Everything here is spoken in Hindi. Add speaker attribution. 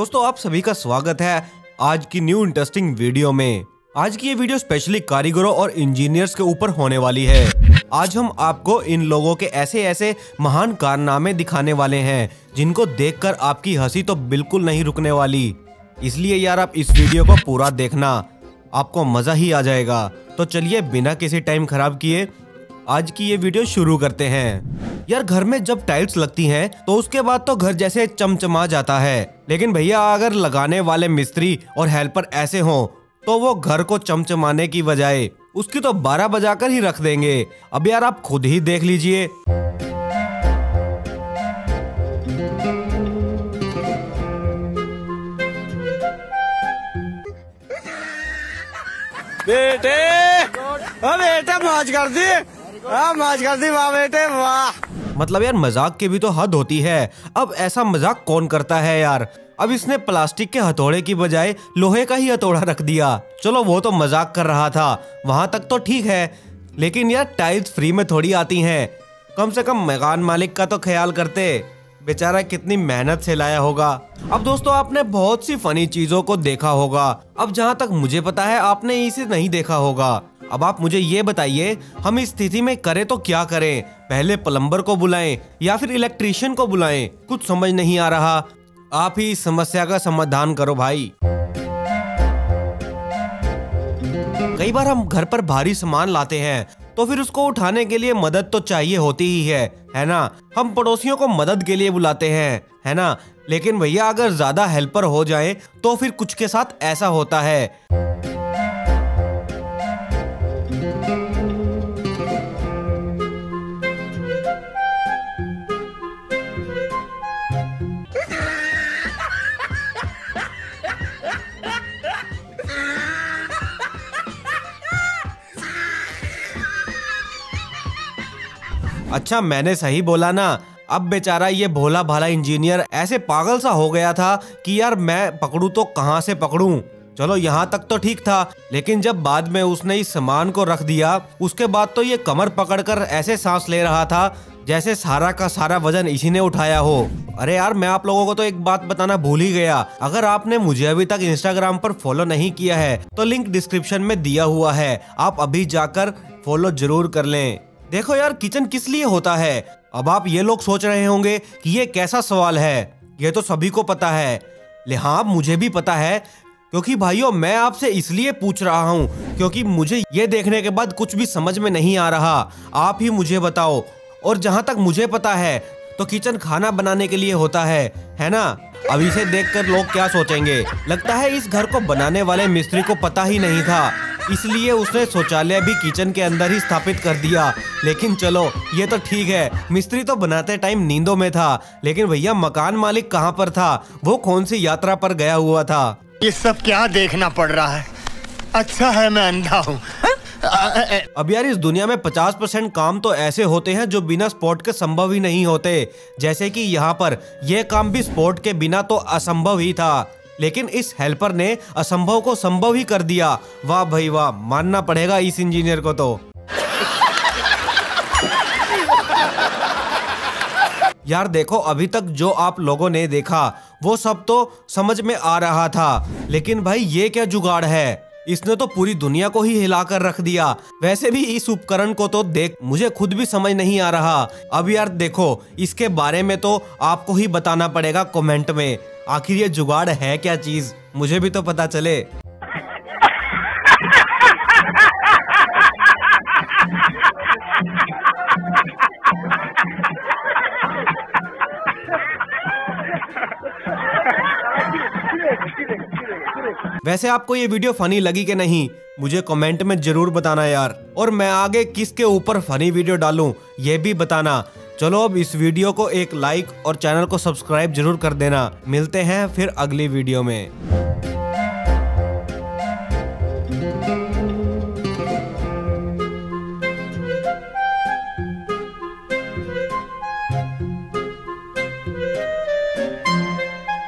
Speaker 1: दोस्तों, आप सभी का स्वागत है आज की न्यू इंटरेस्टिंग वीडियो में। आज की ये वीडियो स्पेशली कारीगरों और इंजीनियर्स के ऊपर होने वाली है। आज हम आपको इन लोगों के ऐसे ऐसे महान कारनामे दिखाने वाले हैं, जिनको देखकर आपकी हँसी तो बिल्कुल नहीं रुकने वाली। इसलिए यार, आप इस वीडियो को पूरा देखना। आपको मज़ा ही आ जाएगा। तो चलिए, बिना किसी टाइम खराब किए आज की ये वीडियो शुरू करते हैं। यार, घर में जब टाइल्स लगती हैं तो उसके बाद तो घर जैसे चमचमा जाता है। लेकिन भैया, अगर लगाने वाले मिस्त्री और हेल्पर ऐसे हों तो वो घर को चमचमाने की बजाय उसकी तो बारह बजाकर ही रख देंगे। अब यार, आप खुद ही देख लीजिए।
Speaker 2: बेटे बेटे, मौज कर दी। बेटे, वाह।
Speaker 1: मतलब यार, मज़ाक की भी तो हद होती है। अब ऐसा मज़ाक कौन करता है यार? अब इसने प्लास्टिक के हथौड़े की बजाय लोहे का ही हथौड़ा रख दिया। चलो, वो तो मज़ाक कर रहा था। वहाँ तक तो ठीक है। लेकिन यार टाइल्स फ्री में थोड़ी आती हैं। कम से कम मकान मालिक का तो ख्याल करते। बेचारा कितनी मेहनत से लाया होगा। अब दोस्तों, आपने बहुत सी फनी चीज़ों को देखा होगा। अब जहाँ तक मुझे पता है, आपने इसे नहीं देखा होगा। अब आप मुझे ये बताइए, हम इस स्थिति में करें तो क्या करें? पहले प्लम्बर को बुलाएँ या फिर इलेक्ट्रीशियन को बुलाएँ? कुछ समझ नहीं आ रहा। आप ही इस समस्या का समाधान करो भाई। कई बार हम घर पर भारी सामान लाते हैं तो फिर उसको उठाने के लिए मदद तो चाहिए होती ही है है ना? हम पड़ोसियों को मदद के लिए बुलाते हैं, है ना? लेकिन भैया, अगर ज़्यादा हेल्पर हो जाए तो फिर कुछ के साथ ऐसा होता है। अच्छा मैंने सही बोला ना। अब बेचारा ये भोला भाला इंजीनियर ऐसे पागल सा हो गया था कि यार मैं पकड़ू तो कहाँ से पकड़ू? चलो, यहाँ तक तो ठीक था, लेकिन जब बाद में उसने इस सामान को रख दिया, उसके बाद तो ये कमर पकड़कर ऐसे सांस ले रहा था, जैसे सारा का सारा वज़न इसी ने उठाया हो। अरे यार, मैं आप लोगों को तो एक बात बताना भूल ही गया। अगर आपने मुझे अभी तक इंस्टाग्राम पर फॉलो नहीं किया है तो लिंक डिस्क्रिप्शन में दिया हुआ है। आप अभी जाकर फॉलो ज़रूर कर लें। देखो यार, किचन किस लिए होता है? अब आप ये लोग सोच रहे होंगे कि ये कैसा सवाल है। ये तो सभी को पता है। ले हाँ मुझे भी पता है, क्योंकि भाइयों, मैं आपसे इसलिए पूछ रहा हूँ, क्योंकि मुझे ये देखने के बाद कुछ भी समझ में नहीं आ रहा। आप ही मुझे बताओ। और जहाँ तक मुझे पता है तो किचन खाना बनाने के लिए होता है है ना? अब इसे देखकर लोग क्या सोचेंगे? लगता है इस घर को बनाने वाले मिस्त्री को पता ही नहीं था। इसलिए उसने शौचालय भी किचन के अंदर ही स्थापित कर दिया। लेकिन चलो ये तो ठीक है। मिस्त्री तो बनाते टाइम नींदों में था लेकिन भैया मकान मालिक कहाँ पर था? वो कौन सी यात्रा पर गया हुआ था?
Speaker 2: ये सब क्या देखना पड़ रहा है? अच्छा है मैं अंधा हूँ।
Speaker 1: अब यार इस दुनिया में 50 परसेंट काम तो ऐसे होते हैं जो बिना स्पोर्ट के संभव ही नहीं होते। जैसे कि यहाँ पर यह काम भी स्पोर्ट के बिना तो असंभव ही था। लेकिन इस हेल्पर ने असंभव को संभव ही कर दिया। वाह भाई वाह, मानना पड़ेगा इस इंजीनियर को तो। यार देखो, अभी तक जो आप लोगों ने देखा, वो सब तो समझ में आ रहा था। लेकिन भाई, ये क्या जुगाड़ है? इसने तो पूरी दुनिया को ही हिलाकर रख दिया। वैसे भी इस उपकरण को तो देख, मुझे खुद भी समझ नहीं आ रहा। अब यार देखो, इसके बारे में तो आपको ही बताना पड़ेगा कमेंट में। आखिर ये जुगाड़ है क्या चीज़? मुझे भी तो पता चले। वैसे आपको ये वीडियो फनी लगी कि नहीं? मुझे कमेंट में ज़रूर बताना यार। और मैं आगे किसके ऊपर फनी वीडियो डालूं, ये भी बताना। चलो अब इस वीडियो को एक लाइक और चैनल को सब्सक्राइब ज़रूर कर देना। मिलते हैं फिर अगली वीडियो में।